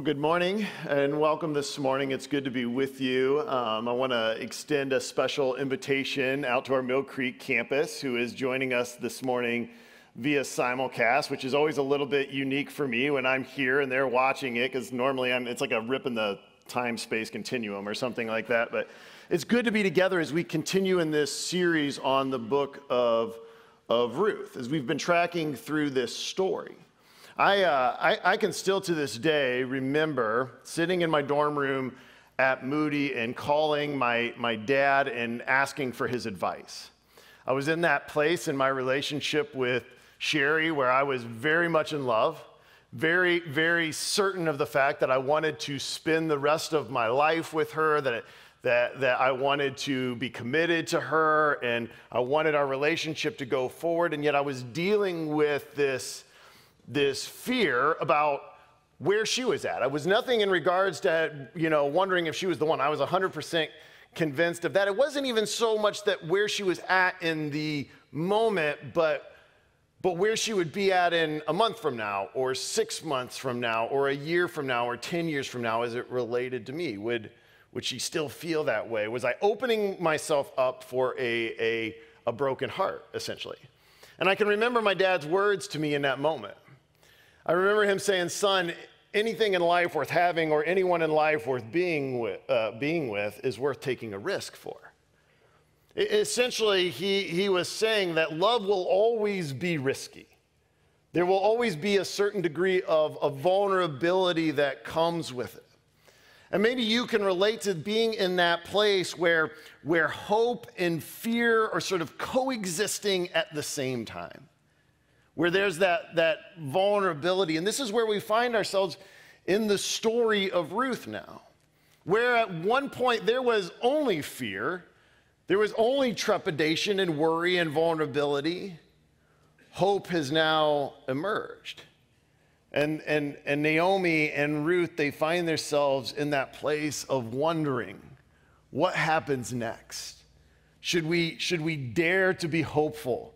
Well, good morning and welcome this morning. It's good to be with you. Um, I want to extend a special invitation out to our Mill Creek campus who is joining us this morning via simulcast, which is always a little bit unique for me when I'm here and they're watching it because normally I'm, it's like a rip in the time space continuum or something like that. But it's good to be together as we continue in this series on the book of, of Ruth, as we've been tracking through this story. I, uh, I, I, can still to this day remember sitting in my dorm room at Moody and calling my, my dad and asking for his advice. I was in that place in my relationship with Sherry where I was very much in love, very, very certain of the fact that I wanted to spend the rest of my life with her, that, that, that I wanted to be committed to her, and I wanted our relationship to go forward. And yet I was dealing with this this fear about where she was at. I was nothing in regards to, you know, wondering if she was the one. I was 100% convinced of that. It wasn't even so much that where she was at in the moment, but but where she would be at in a month from now, or six months from now, or a year from now, or 10 years from now, as it related to me. Would, would she still feel that way? Was I opening myself up for a, a, a broken heart, essentially? And I can remember my dad's words to me in that moment. I remember him saying, Son, anything in life worth having or anyone in life worth being with, uh, being with is worth taking a risk for. Essentially, he, he was saying that love will always be risky. There will always be a certain degree of, of vulnerability that comes with it. And maybe you can relate to being in that place where, where hope and fear are sort of coexisting at the same time where there's that, that vulnerability. And this is where we find ourselves in the story of Ruth now, where at one point there was only fear, there was only trepidation and worry and vulnerability. Hope has now emerged. And, and, and Naomi and Ruth, they find themselves in that place of wondering what happens next? Should we, should we dare to be hopeful?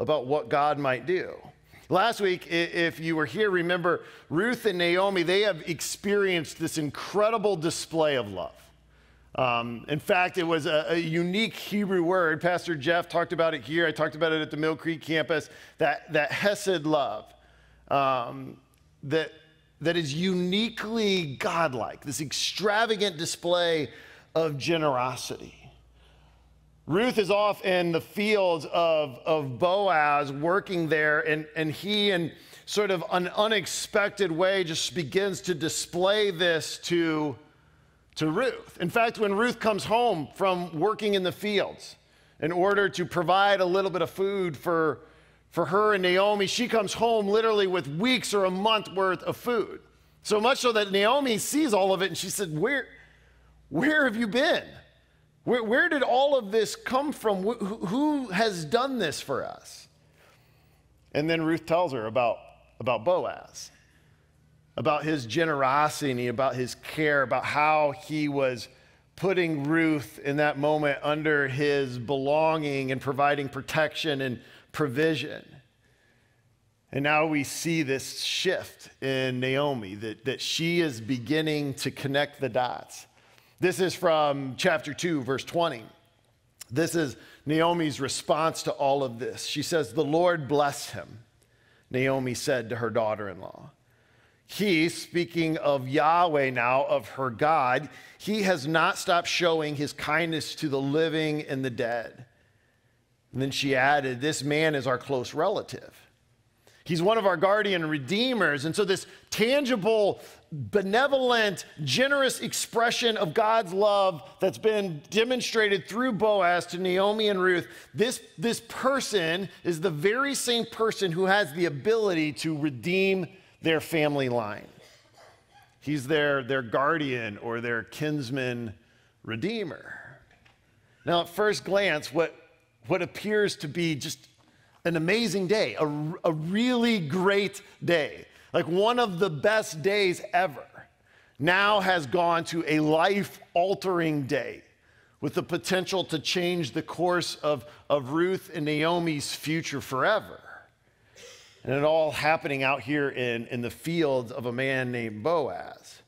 About what God might do. Last week, if you were here, remember Ruth and Naomi, they have experienced this incredible display of love. Um, in fact, it was a, a, unique Hebrew word. Pastor Jeff talked about it here. I talked about it at the Mill Creek campus. That, that Hesed love, um, that, that is uniquely godlike, this extravagant display of generosity. Ruth is off in the fields of, of Boaz working there, and, and he, in sort of an unexpected way, just begins to display this to, to Ruth. In fact, when Ruth comes home from working in the fields in order to provide a little bit of food for, for her and Naomi, she comes home literally with weeks or a month worth of food. So much so that Naomi sees all of it and she said, Where, where have you been? Where, where did all of this come from? Who, who has done this for us? And then Ruth tells her about, about Boaz, about his generosity, about his care, about how he was putting Ruth in that moment under his belonging and providing protection and provision. And now we see this shift in Naomi, that, that she is beginning to connect the dots. This is from chapter 2, verse 20. This is Naomi's response to all of this. She says, The Lord bless him, Naomi said to her daughter in law. He, speaking of Yahweh now, of her God, he has not stopped showing his kindness to the living and the dead. And then she added, This man is our close relative. He's one of our guardian redeemers. And so, this tangible, benevolent, generous expression of God's love that's been demonstrated through Boaz to Naomi and Ruth, this, this person is the very same person who has the ability to redeem their family line. He's their, their guardian or their kinsman redeemer. Now, at first glance, what, what appears to be just an amazing day, a, a really great day, like one of the best days ever, now has gone to a life altering day with the potential to change the course of, of Ruth and Naomi's future forever. And it all happening out here in, in the fields of a man named Boaz.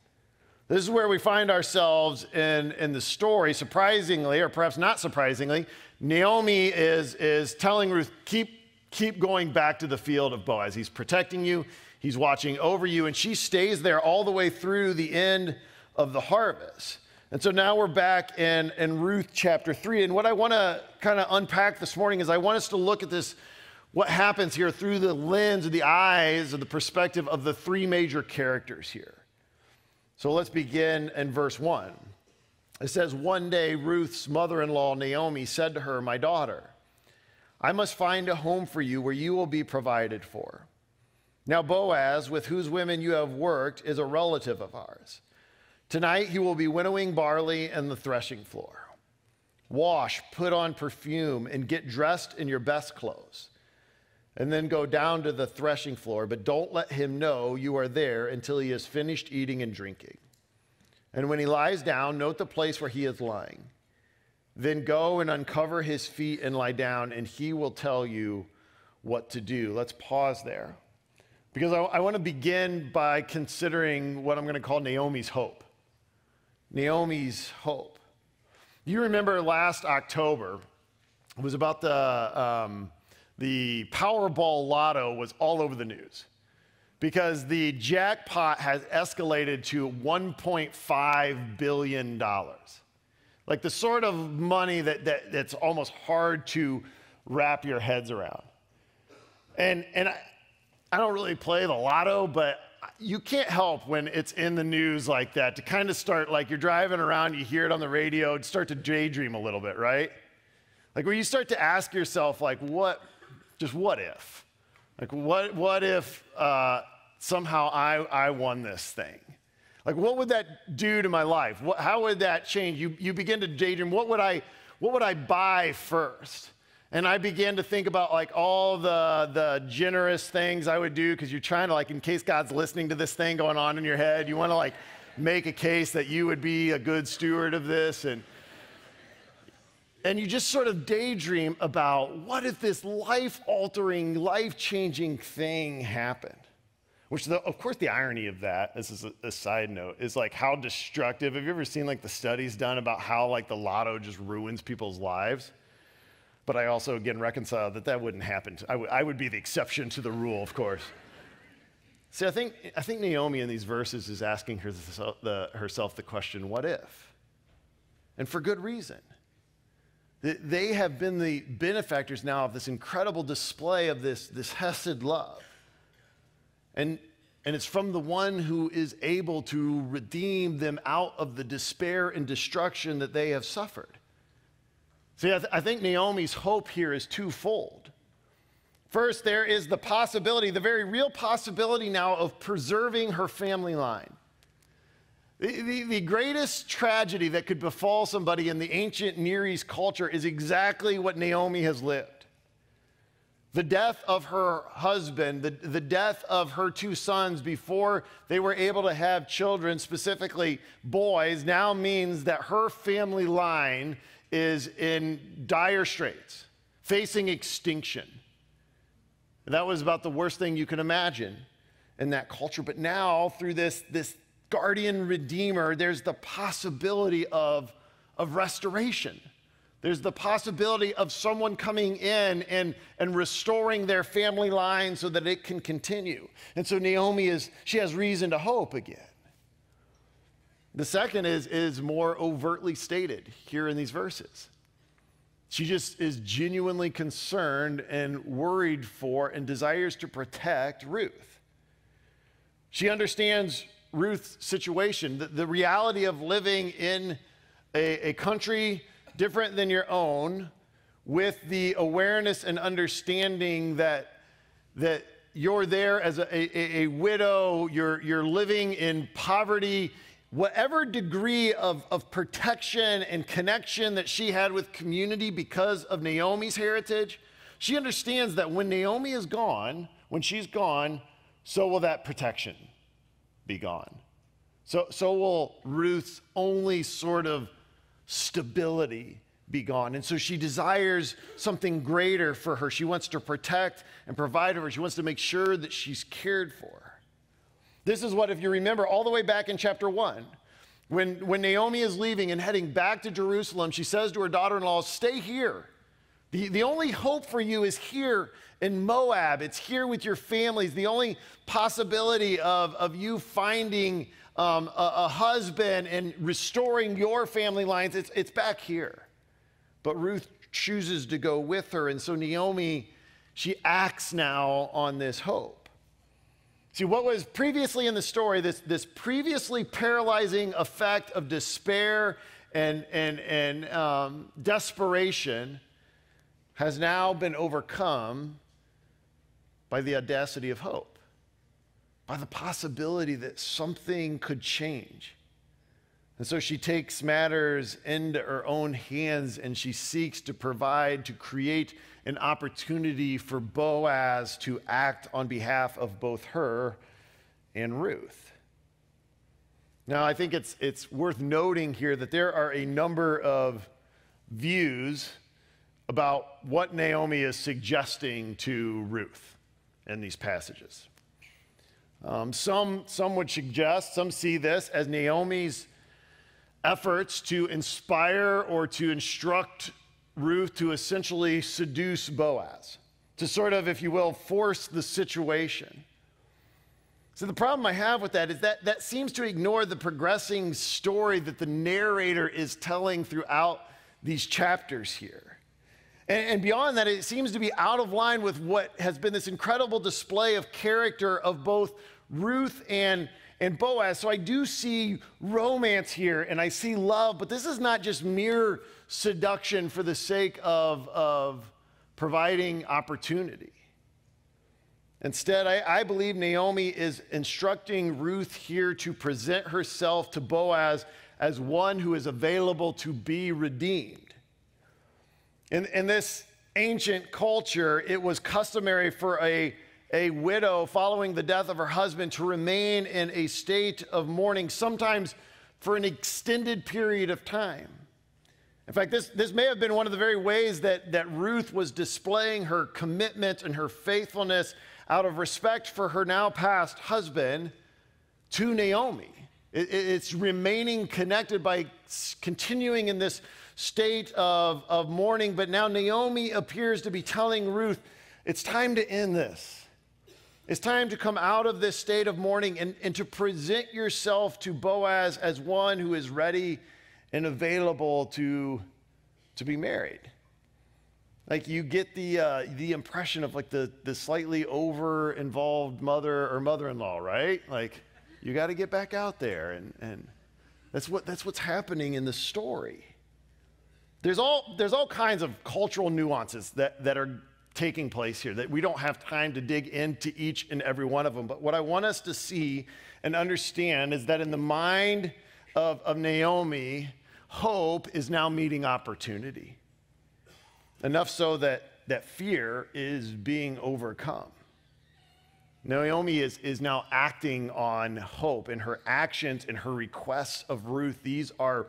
This is where we find ourselves in, in the story. Surprisingly, or perhaps not surprisingly, Naomi is, is telling Ruth, keep, keep going back to the field of Boaz. He's protecting you, he's watching over you, and she stays there all the way through the end of the harvest. And so now we're back in, in Ruth chapter 3. And what I want to kind of unpack this morning is I want us to look at this, what happens here through the lens of the eyes of the perspective of the three major characters here. So let's begin in verse 1. It says, One day Ruth's mother in law, Naomi, said to her, My daughter, I must find a home for you where you will be provided for. Now, Boaz, with whose women you have worked, is a relative of ours. Tonight he will be winnowing barley in the threshing floor. Wash, put on perfume, and get dressed in your best clothes. And then go down to the threshing floor, but don't let him know you are there until he has finished eating and drinking. And when he lies down, note the place where he is lying. Then go and uncover his feet and lie down, and he will tell you what to do. Let's pause there. Because I, I want to begin by considering what I'm going to call Naomi's hope. Naomi's hope. You remember last October, it was about the, um, the Powerball lotto was all over the news because the jackpot has escalated to $1.5 billion. Like the sort of money that, that, that's almost hard to wrap your heads around. And, and I, I don't really play the lotto, but you can't help when it's in the news like that to kind of start like you're driving around, you hear it on the radio, and start to daydream a little bit, right? Like where you start to ask yourself, like, what, just what if? Like, what, what if uh, somehow I, I won this thing? Like, what would that do to my life? What, how would that change? You, you begin to daydream, what would I, what would I buy first? And I began to think about like all the, the generous things I would do because you're trying to like, in case God's listening to this thing going on in your head, you want to like make a case that you would be a good steward of this. And, and you just sort of daydream about what if this life altering, life changing thing happened? Which, the, of course, the irony of that, this is a, a, side note, is like how destructive. Have you ever seen like the studies done about how like the lotto just ruins people's lives? But I also, again, reconcile that that wouldn't happen. I, w- I would be the exception to the rule, of course. See, I think, I think Naomi in these verses is asking herself the, herself the question, what if? And for good reason. They have been the benefactors now of this incredible display of this, this Hesed love. And, and it's from the one who is able to redeem them out of the despair and destruction that they have suffered. See, I, th- I think Naomi's hope here is twofold. First, there is the possibility, the very real possibility now of preserving her family line. The, the, the, greatest tragedy that could befall somebody in the ancient Near East culture is exactly what Naomi has lived. The death of her husband, the, the death of her two sons before they were able to have children, specifically boys, now means that her family line is in dire straits, facing extinction. That was about the worst thing you can imagine in that culture. But now, through this, this guardian redeemer, there's the possibility of, of restoration. There's the possibility of someone coming in and, and restoring their family line so that it can continue. And so Naomi is, she has reason to hope again. The second is, is more overtly stated here in these verses. She just is genuinely concerned and worried for and desires to protect Ruth. She understands Ruth's situation, the, the reality of living in a, a country different than your own, with the awareness and understanding that, that you're there as a, a, a widow, you're, you're living in poverty whatever degree of, of protection and connection that she had with community because of Naomi's heritage, she understands that when Naomi is gone, when she's gone, so will that protection be gone. So, so will Ruth's only sort of stability be gone. And so she desires something greater for her. She wants to protect and provide for her. She wants to make sure that she's cared for. This is what, if you remember, all the way back in chapter one, when, when Naomi is leaving and heading back to Jerusalem, she says to her daughter in law, Stay here. The, the only hope for you is here in Moab. It's here with your families. The only possibility of, of you finding um, a, a, husband and restoring your family lines, it's, it's back here. But Ruth chooses to go with her. And so Naomi, she acts now on this hope. See, what was previously in the story, this, this previously paralyzing effect of despair and, and, and um, desperation has now been overcome by the audacity of hope, by the possibility that something could change. And so she takes matters into her own hands and she seeks to provide, to create an opportunity for Boaz to act on behalf of both her and Ruth. Now, I think it's, it's worth noting here that there are a number of views about what Naomi is suggesting to Ruth in these passages. Um, some, some would suggest, some see this as Naomi's efforts to inspire or to instruct Ruth to essentially seduce Boaz, to sort of, if you will, force the situation. So, the problem I have with that is that that seems to ignore the progressing story that the narrator is telling throughout these chapters here. And, and, beyond that, it seems to be out of line with what has been this incredible display of character of both Ruth and, and Boaz. So I do see romance here and I see love, but this is not just mere seduction for the sake of, of providing opportunity. Instead, I, I believe Naomi is instructing Ruth here to present herself to Boaz as one who is available to be redeemed. In, in this ancient culture, it was customary for a a widow following the death of her husband to remain in a state of mourning, sometimes for an extended period of time. In fact, this, this may have been one of the very ways that, that Ruth was displaying her commitment and her faithfulness out of respect for her now past husband to Naomi. It, it's remaining connected by continuing in this state of, of mourning, but now Naomi appears to be telling Ruth, it's time to end this. It's time to come out of this state of mourning and, and to present yourself to Boaz as one who is ready and available to, to be married. Like you get the, uh, the impression of like the, the slightly over involved mother or mother in law, right? Like you got to get back out there. And, and that's, what, that's what's happening in the story. There's all, there's all kinds of cultural nuances that, that are taking place here, that we don't have time to dig into each and every one of them. But what I want us to see and understand is that in the mind of, of Naomi, hope is now meeting opportunity. Enough so that, that fear is being overcome. Naomi is, is now acting on hope, and her actions and her requests of Ruth, these are,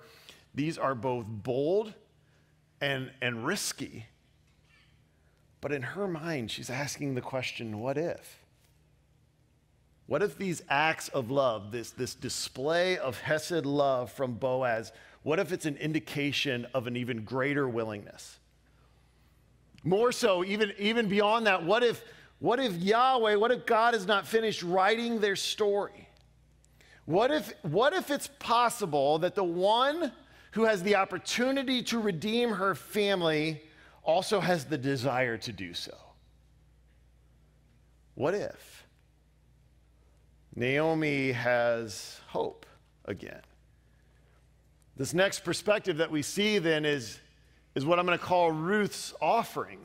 these are both bold and, and risky. But in her mind, she's asking the question what if? What if these acts of love, this, this display of Hesed love from Boaz, what if it's an indication of an even greater willingness? More so, even, even beyond that, what if, what if Yahweh, what if God has not finished writing their story? What if, what if it's possible that the one who has the opportunity to redeem her family also has the desire to do so. What if Naomi has hope again? This next perspective that we see then is, is what I'm going to call Ruth's offering.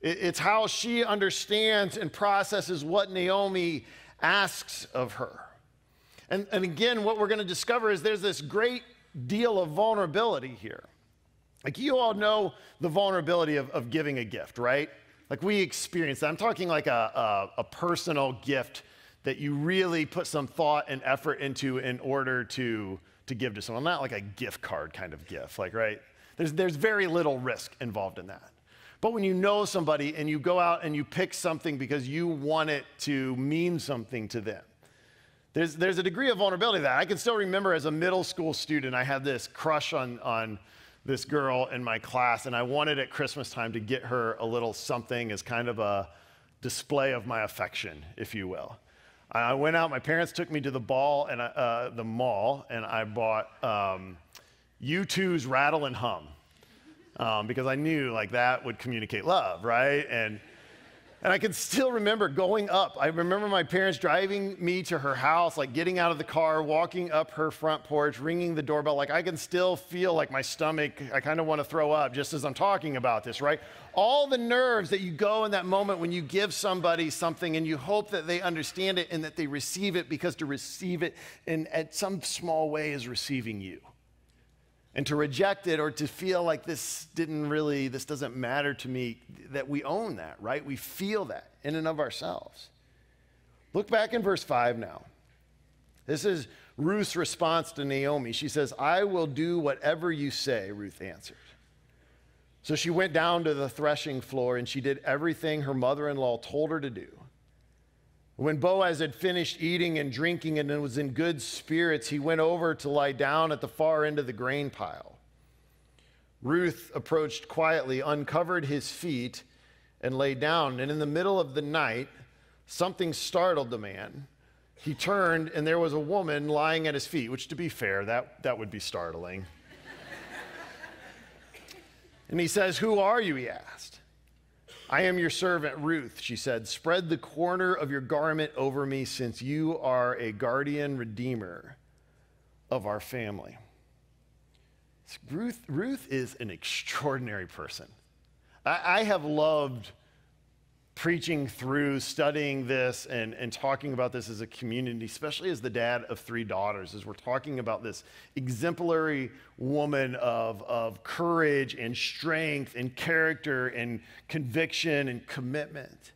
it's how she understands and processes what Naomi asks of her. And, and again, what we're going to discover is there's this great deal of vulnerability here. Like you all know the vulnerability of, of giving a gift, right? Like we experience that. I'm talking like a, a, a personal gift that you really put some thought and effort into in order to, to give to someone. Not like a gift card kind of gift, like, right? There's, there's very little risk involved in that. But when you know somebody and you go out and you pick something because you want it to mean something to them, there's, there's a degree of vulnerability that I can still remember as a middle school student, I had this crush on, on this girl in my class, and I wanted at Christmas time to get her a little something as kind of a display of my affection, if you will. I went out, my parents took me to the ball and uh, the mall, and I bought um, U2's Rattle and Hum um, because I knew like that would communicate love, right? And and I can still remember going up. I remember my parents driving me to her house, like getting out of the car, walking up her front porch, ringing the doorbell. Like I can still feel like my stomach, I kind of want to throw up just as I'm talking about this, right? All the nerves that you go in that moment when you give somebody something and you hope that they understand it and that they receive it because to receive it in at some small way is receiving you. And to reject it or to feel like this didn't really, this doesn't matter to me, that we own that, right? We feel that in and of ourselves. Look back in verse 5 now. This is Ruth's response to Naomi. She says, I will do whatever you say, Ruth answered. So she went down to the threshing floor and she did everything her mother in law told her to do. When Boaz had finished eating and drinking and was in good spirits, he went over to lie down at the far end of the grain pile. Ruth approached quietly, uncovered his feet, and lay down. And in the middle of the night, something startled the man. He turned, and there was a woman lying at his feet, which, to be fair, that, that would be startling. and he says, Who are you? He asked. I am your servant Ruth, she said. Spread the corner of your garment over me, since you are a guardian redeemer of our family. Ruth, Ruth is an extraordinary person. I, I have loved preaching through, studying this, and, and talking about this as a community, especially as the dad of three daughters, as we're talking about this exemplary woman of, of courage and strength and character and conviction and commitment.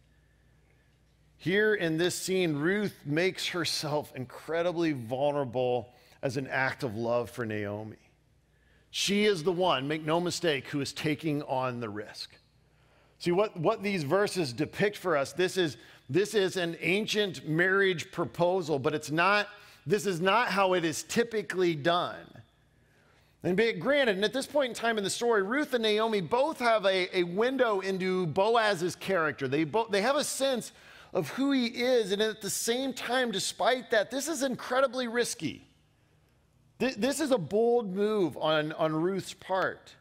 Here in this scene, Ruth makes herself incredibly vulnerable as an act of love for Naomi. She is the one, make no mistake, who is taking on the risk. See, what, what these verses depict for us, this is, this is an ancient marriage proposal, but it's not, this is not how it is typically done. And be it granted, and at this point in time in the story, Ruth and Naomi both have a, a window into Boaz's character. They, both, they have a sense of who he is, and at the same time, despite that, this is incredibly risky. This, this is a bold move on, on Ruth's part.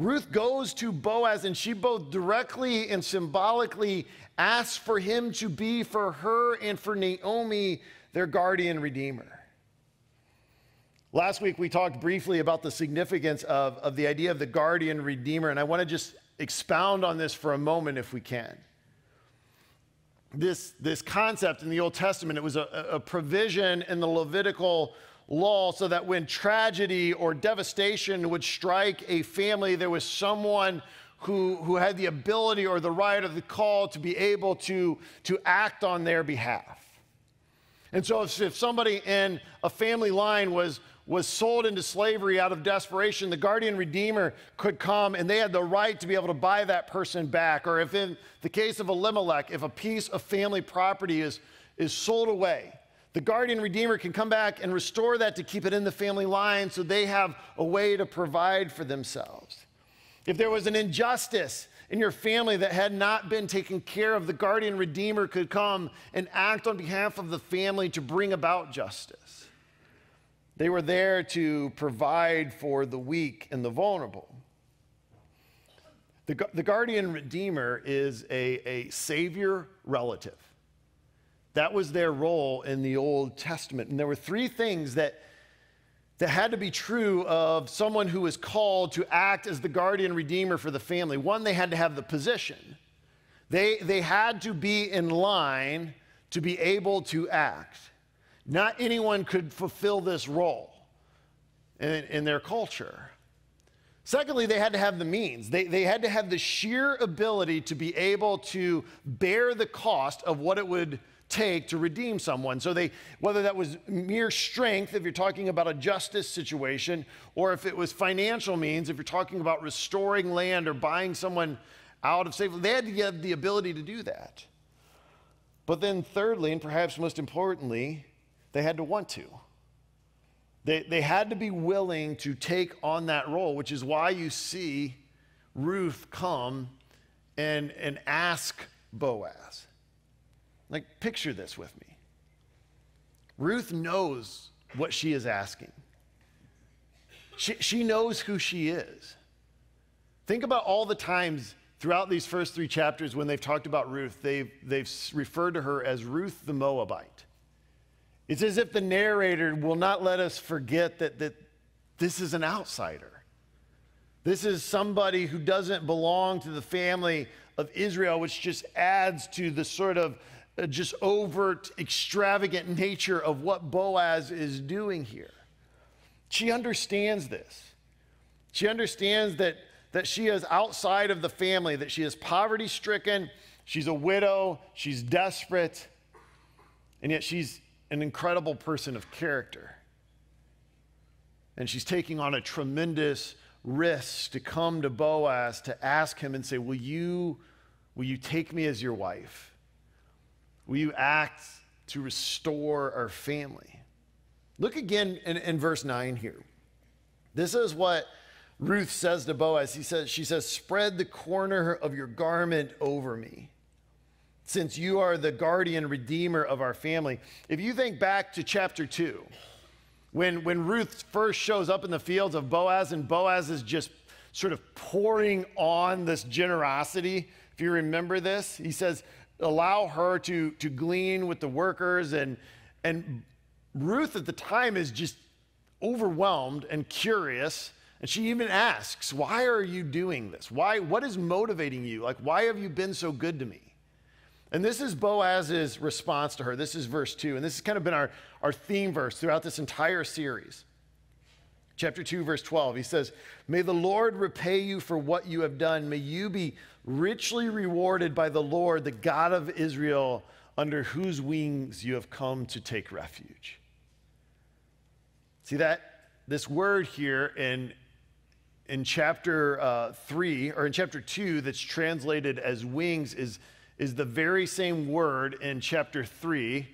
Ruth goes to Boaz and she both directly and symbolically asks for him to be for her and for Naomi their guardian redeemer. Last week we talked briefly about the significance of, of the idea of the guardian redeemer, and I want to just expound on this for a moment if we can. This, this concept in the Old Testament, it was a, a provision in the Levitical law so that when tragedy or devastation would strike a family, there was someone who, who had the ability or the right or the call to be able to, to act on their behalf. And so, if, if somebody in a family line was, was sold into slavery out of desperation, the guardian redeemer could come and they had the right to be able to buy that person back. Or if in the case of Elimelech, if a piece of family property is, is sold away, the guardian redeemer can come back and restore that to keep it in the family line so they have a way to provide for themselves. If there was an injustice in your family that had not been taken care of, the guardian redeemer could come and act on behalf of the family to bring about justice. They were there to provide for the weak and the vulnerable. The, the guardian redeemer is a, a savior relative. That was their role in the Old Testament. And there were three things that, that had to be true of someone who was called to act as the guardian redeemer for the family. One, they had to have the position, they, they had to be in line to be able to act. Not anyone could fulfill this role in, in their culture. Secondly, they had to have the means. They, they had to have the sheer ability to be able to bear the cost of what it would take to redeem someone. So they, whether that was mere strength, if you're talking about a justice situation, or if it was financial means, if you're talking about restoring land or buying someone out of slavery, they had to have the ability to do that. But then, thirdly, and perhaps most importantly, they had to want to. They, they had to be willing to take on that role, which is why you see Ruth come and, and ask Boaz. Like, picture this with me. Ruth knows what she is asking, she, she knows who she is. Think about all the times throughout these first three chapters when they've talked about Ruth, they've, they've referred to her as Ruth the Moabite. It's as if the narrator will not let us forget that, that this is an outsider. This is somebody who doesn't belong to the family of Israel, which just adds to the sort of Uh, just overt, extravagant nature of what Boaz is doing here. She understands this. She understands that, that she is outside of the family, that she is poverty stricken, she's a widow, she's desperate, and yet she's an incredible person of character. And she's taking on a tremendous risk to come to Boaz to ask him and say, Will you, will you take me as your wife? Will you act to restore our family? Look again in, in verse 9 here. This is what Ruth says to Boaz. He says, she says, spread the corner of your garment over me, since you are the guardian redeemer of our family. If you think back to chapter 2, when, when Ruth first shows up in the fields of Boaz, and Boaz is just sort of pouring on this generosity, if you remember this, he says, allow her to, to glean with the workers. And, and Ruth at the time is just overwhelmed and curious. And she even asks, Why are you doing this? Why, what is motivating you? Like, why have you been so good to me? And this is Boaz's response to her. This is verse 2. And this has kind of been our, our theme verse throughout this entire series. Chapter 2, verse 12. He says, May the Lord repay you for what you have done. May you be richly rewarded by the Lord, the God of Israel, under whose wings you have come to take refuge. See that? This word here in, in chapter uh, 3, or in chapter 2, that's translated as wings, is is the very same word in chapter 3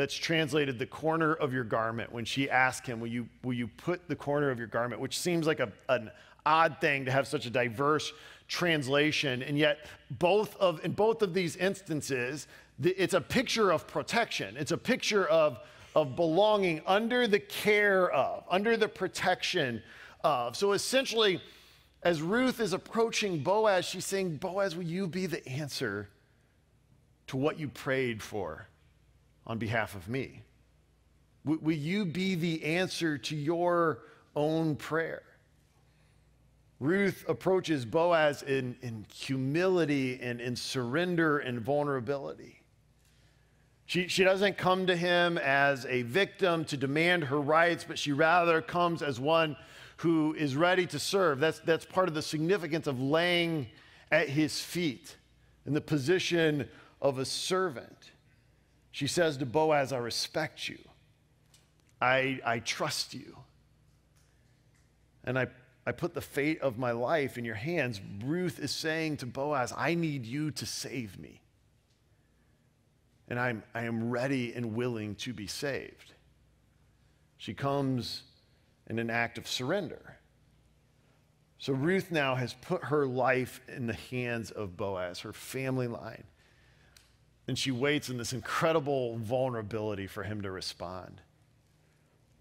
that's translated the corner of your garment when she asked him, Will you, will you put the corner of your garment? Which seems like a, an odd thing to have such a diverse translation. And yet, both of, in both of these instances, the, it's a picture of protection, it's a picture of, of belonging under the care of, under the protection of. So essentially, as Ruth is approaching Boaz, she's saying, Boaz, will you be the answer to what you prayed for on behalf of me? Will you be the answer to your own prayer? Ruth approaches Boaz in, in humility and in surrender and vulnerability. She, she doesn't come to him as a victim to demand her rights, but she rather comes as one who is ready to serve. That's, that's part of the significance of laying at his feet in the position of a servant. She says to Boaz, I respect you. I, I trust you. And I, I put the fate of my life in your hands. Ruth is saying to Boaz, I need you to save me. And I'm, I am ready and willing to be saved. She comes in an act of surrender. So Ruth now has put her life in the hands of Boaz, her family line. And she waits in this incredible vulnerability for him to respond.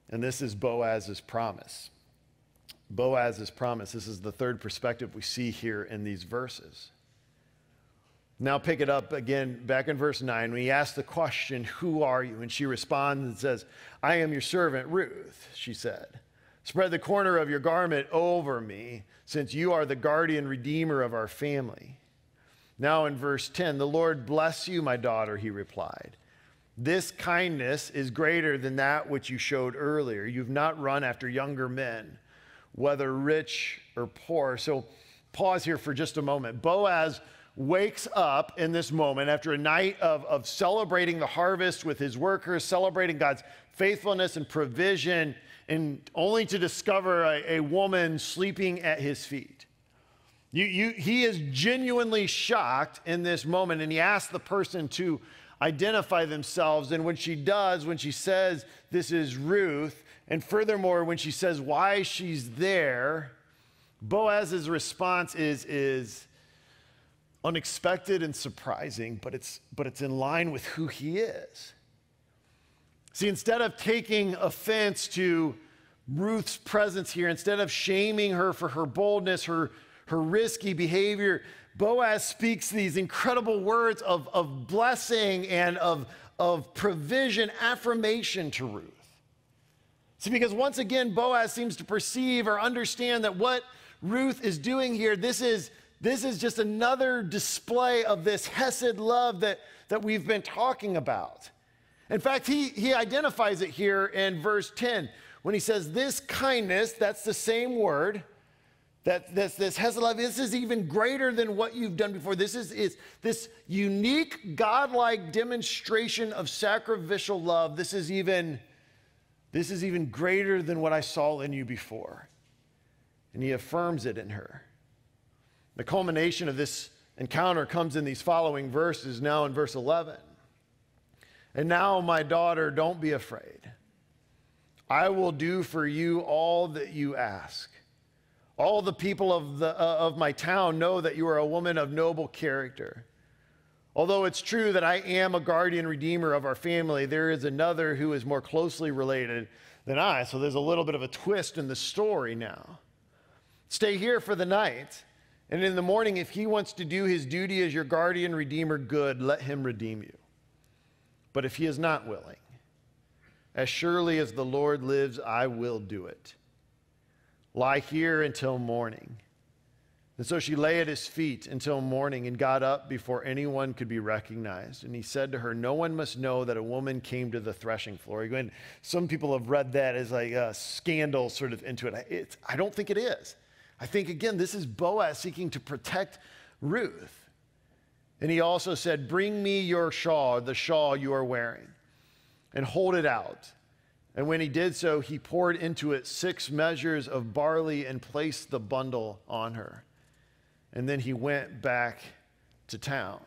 And this is Boaz's promise. Boaz's promise. This is the third perspective we see here in these verses. Now pick it up again back in verse 9 when he asks the question, Who are you? And she responds and says, I am your servant Ruth, she said. Spread the corner of your garment over me, since you are the guardian redeemer of our family. Now, in verse 10, the Lord bless you, my daughter, he replied. This kindness is greater than that which you showed earlier. You've not run after younger men, whether rich or poor. So, pause here for just a moment. Boaz wakes up in this moment after a night of, of celebrating the harvest with his workers, celebrating God's faithfulness and provision, and only to discover a, a woman sleeping at his feet. You, you, he is genuinely shocked in this moment, and he asks the person to identify themselves. And when she does, when she says, This is Ruth, and furthermore, when she says why she's there, Boaz's response is, is unexpected and surprising, but it's, but it's in line with who he is. See, instead of taking offense to Ruth's presence here, instead of shaming her for her boldness, her, her risky behavior, Boaz speaks these incredible words of, of blessing and of, of provision, affirmation to Ruth. See, because once again, Boaz seems to perceive or understand that what Ruth is doing here, this is, this is just another display of this Hesed love that, that we've been talking about. In fact, he, he identifies it here in verse 10 when he says, This kindness, that's the same word, that this, this Hesed this is even greater than what you've done before. This is, is this unique, godlike demonstration of sacrificial love. This is even, this is even greater than what I saw in you before. And he affirms it in her. The culmination of this encounter comes in these following verses, now in verse 11. And now, my daughter, don't be afraid. I will do for you all that you ask. All the people of, the, uh, of my town know that you are a woman of noble character. Although it's true that I am a guardian redeemer of our family, there is another who is more closely related than I. So there's a little bit of a twist in the story now. Stay here for the night. And in the morning, if he wants to do his duty as your guardian redeemer, good, let him redeem you. But if he is not willing, as surely as the Lord lives, I will do it. Lie here until morning. And so she lay at his feet until morning and got up before anyone could be recognized. And he said to her, No one must know that a woman came to the threshing floor. Again, some people have read that as like a scandal sort of into it. It's, I don't think it is. I think, again, this is Boaz seeking to protect Ruth. And he also said, Bring me your shawl, the shawl you are wearing, and hold it out. And when he did so, he poured into it six measures of barley and placed the bundle on her. And then he went back to town.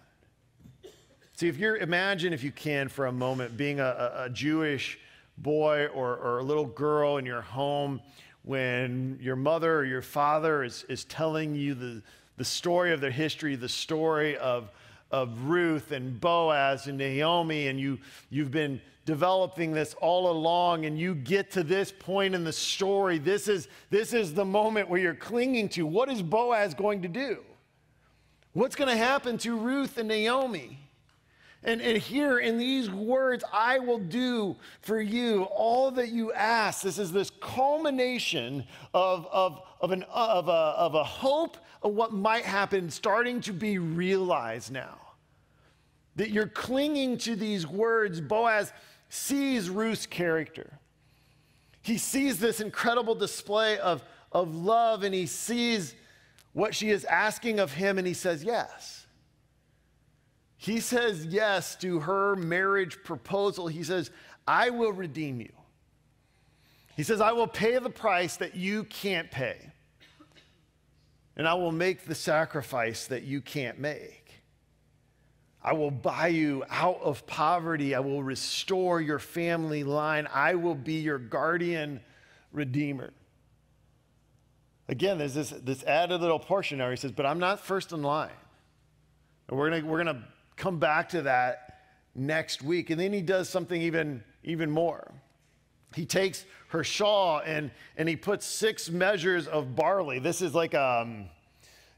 See, if you're, imagine if you can for a moment being a, a Jewish boy or, or a little girl in your home when your mother or your father is, is telling you the, the story of their history, the story of, of Ruth and Boaz and Naomi, and you, you've been developing this all along, and you get to this point in the story. This is, this is the moment where you're clinging to what is Boaz going to do? What's going to happen to Ruth and Naomi? And, and here in these words, I will do for you all that you ask. This is this culmination of, of, of, an, of, a, of a hope of what might happen starting to be realized now. That you're clinging to these words. Boaz sees Ruth's character. He sees this incredible display of, of love and he sees what she is asking of him and he says, Yes. He says yes to her marriage proposal. He says, I will redeem you. He says, I will pay the price that you can't pay. And I will make the sacrifice that you can't make. I will buy you out of poverty. I will restore your family line. I will be your guardian redeemer. Again, there's this, this added little portion there. He says, But I'm not first in line. And we're going we're gonna come back to that next week. And then he does something even, even more. He takes her shawl and, and he puts six measures of barley. This is like um,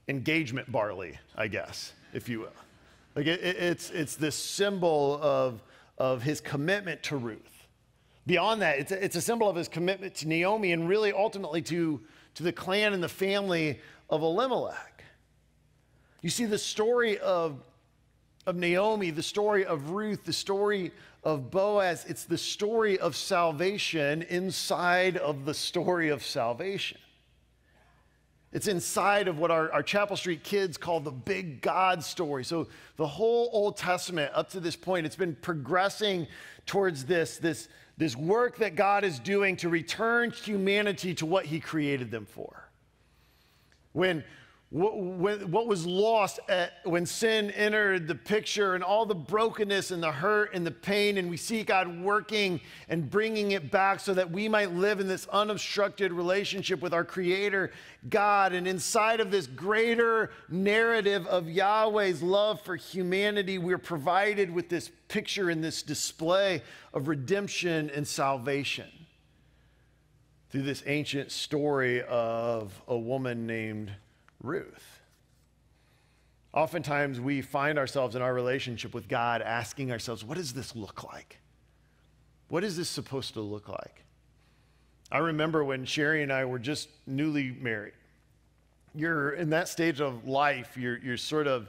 engagement barley, I guess, if you will. Like it, it, it's, it's this symbol of, of his commitment to Ruth. Beyond that, it's a, it's a symbol of his commitment to Naomi and really ultimately to, to the clan and the family of Elimelech. You see, the story of of Naomi, the story of Ruth, the story of Boaz. It's the story of salvation inside of the story of salvation. It's inside of what our, our Chapelstreet kids call the big God story. So the whole Old Testament up to this point, it's been progressing towards this, this, this work that God is doing to return humanity to what he created them for. When, what, what was lost at, when sin entered the picture and all the brokenness and the hurt and the pain, and we see God working and bringing it back so that we might live in this unobstructed relationship with our Creator, God. And inside of this greater narrative of Yahweh's love for humanity, we're provided with this picture and this display of redemption and salvation through this ancient story of a woman named Ruth. Oftentimes, we find ourselves in our relationship with God asking ourselves, what does this look like? What is this supposed to look like? I remember when Sherry and I were just newly married. You're in that stage of life, you're, you're sort of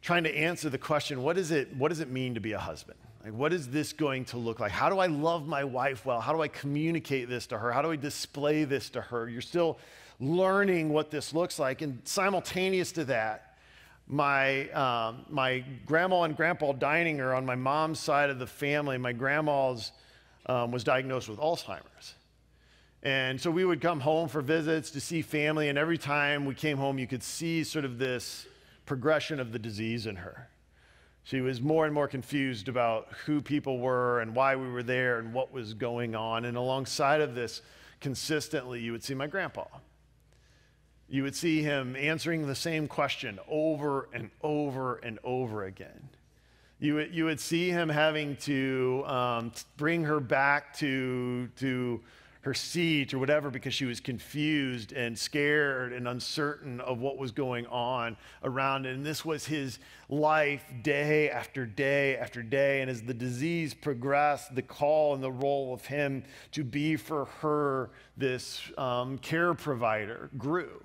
trying to answer the question what, is it, what does it mean to be a husband? Like, what is this going to look like? How do I love my wife well? How do I communicate this to her? How do I display this to her? You're still learning what this looks like. And simultaneous to that, my, um, my grandma and grandpa Dininger on my mom's side of the family, my grandma's um, was diagnosed with Alzheimer's. And so we would come home for visits to see family, and every time we came home, you could see sort of this progression of the disease in her. She was more and more confused about who people were and why we were there and what was going on. And alongside of this, consistently, you would see my grandpa you would see him answering the same question over and over and over again. You would, you would see him having to um, bring her back to, to her seat or whatever because she was confused and scared and uncertain of what was going on around. And this was his life day after day after day. And as the disease progressed, the call and the role of him to be for her this um, care provider grew.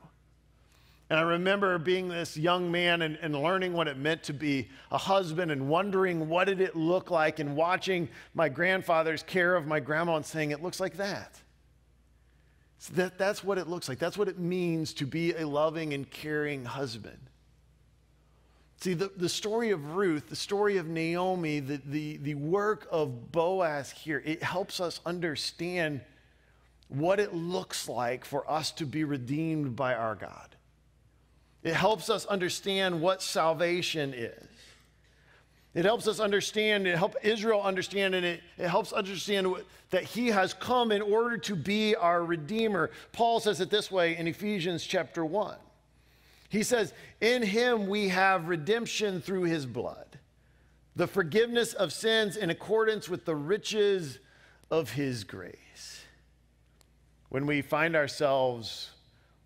And I remember being this young man and, and, learning what it meant to be a husband and wondering what did it look like and watching my grandfather's care of my grandma and saying, it looks like that. So that, that's what it looks like. That's what it means to be a loving and caring husband. See, the, the story of Ruth, the story of Naomi, the, the, the work of Boaz here, it helps us understand what it looks like for us to be redeemed by our God. It helps us understand what salvation is. It helps us understand, it helps Israel understand, and it, it helps understand what, that he has come in order to be our Redeemer. Paul says it this way in Ephesians chapter 1. He says, In him we have redemption through his blood, the forgiveness of sins in accordance with the riches of his grace. When we find ourselves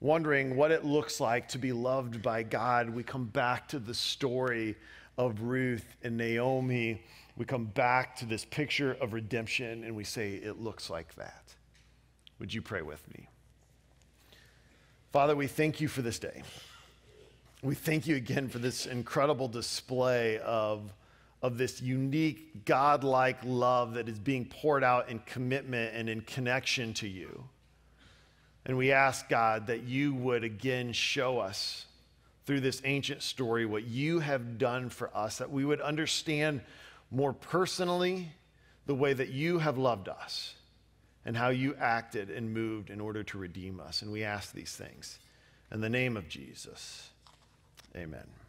wondering what it looks like to be loved by God, we come back to the story of Ruth and Naomi. We come back to this picture of redemption and we say, it looks like that. Would you pray with me? Father, we thank you for this day. We thank you again for this incredible display of, of this unique, godlike love that is being poured out in commitment and in connection to you. And we ask, God, that you would again show us through this ancient story what you have done for us, that we would understand more personally the way that you have loved us and how you acted and moved in order to redeem us. And we ask these things in the name of Jesus. Amen.